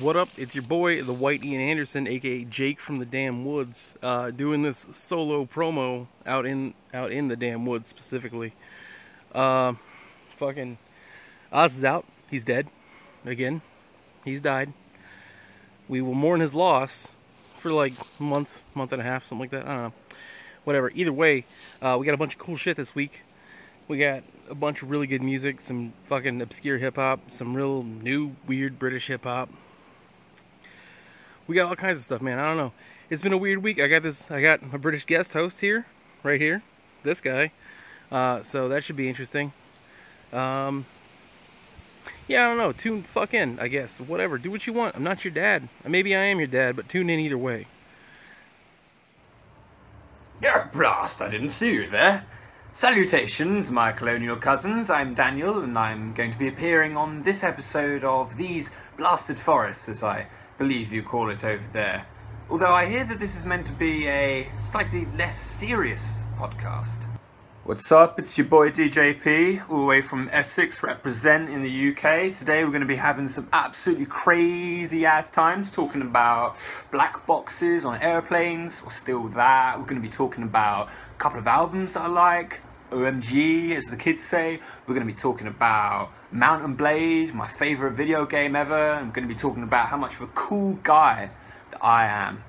What up? It's your boy, the White Ian Anderson, aka Jake from the Damn Woods, uh, doing this solo promo out in out in the Damn Woods specifically. Uh, fucking Oz is out. He's dead. Again, he's died. We will mourn his loss for like month, month and a half, something like that. I don't know. Whatever. Either way, uh, we got a bunch of cool shit this week. We got a bunch of really good music, some fucking obscure hip hop, some real new weird British hip hop we got all kinds of stuff, man. I don't know. It's been a weird week. I got this. I got a British guest host here, right here, this guy. Uh, so that should be interesting. Um, yeah, I don't know. Tune fuck in, I guess. Whatever. Do what you want. I'm not your dad. Maybe I am your dad, but tune in either way. Yeah, blast! I didn't see you there. Salutations, my colonial cousins. I'm Daniel, and I'm going to be appearing on this episode of These Blasted Forests, as I believe you call it over there. Although I hear that this is meant to be a slightly less serious podcast. What's up? It's your boy DJP, all the way from Essex, represent in the UK. Today we're going to be having some absolutely crazy ass times talking about black boxes on airplanes, or still that. We're going to be talking about a couple of albums that I like, OMG, as the kids say. We're going to be talking about Mount & Blade, my favorite video game ever. I'm going to be talking about how much of a cool guy that I am.